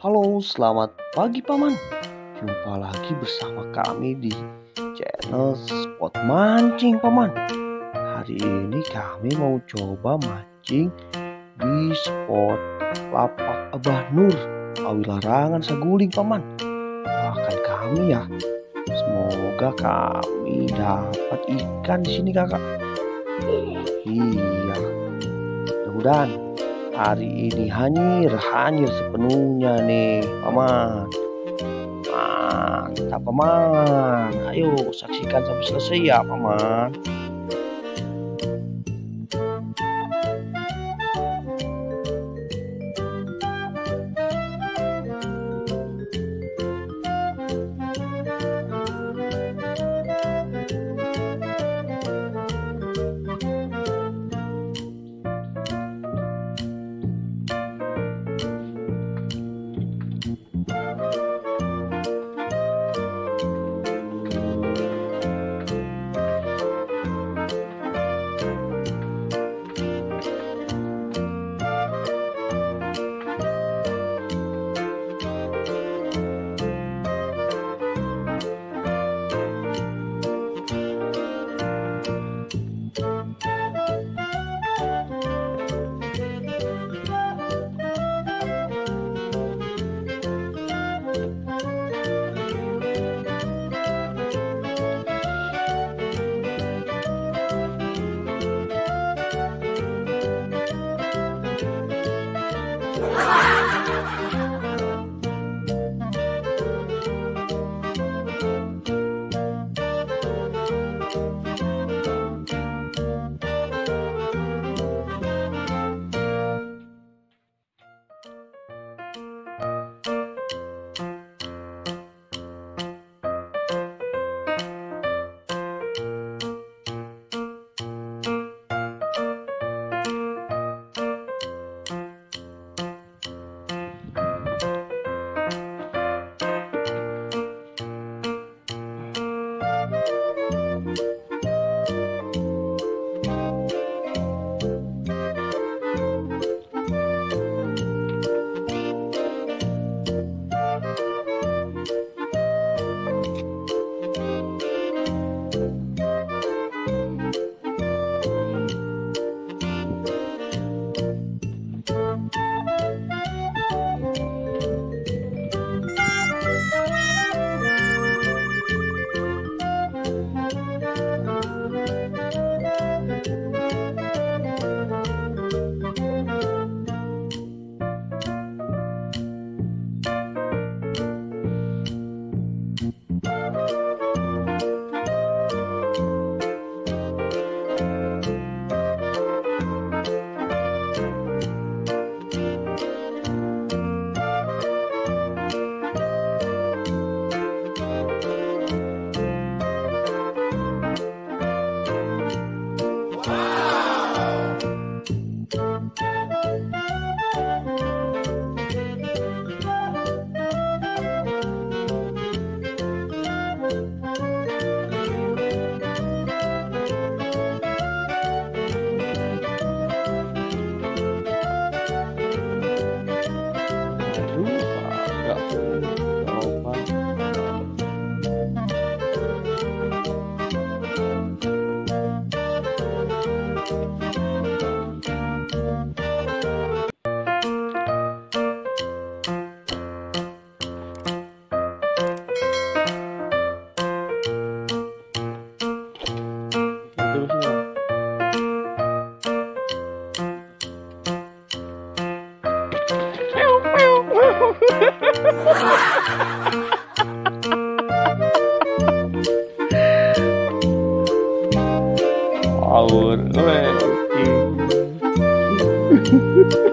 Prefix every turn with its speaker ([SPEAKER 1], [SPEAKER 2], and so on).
[SPEAKER 1] Halo, selamat pagi Paman. Jumpa lagi bersama kami di channel Spot Mancing Paman. Hari ini kami mau coba mancing di spot lapak Abah Nur, Awi Larangan Saguling Paman. Doakan kami ya. Semoga kami dapat ikan di sini kakak. Iya. Mudah-mudahan hari ini hanyir hanyir sepenuhnya nih. Paman. Mantap paman. Ayo saksikan sampai selesai ya paman 哇哦，太牛逼！